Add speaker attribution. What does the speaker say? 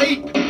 Speaker 1: right?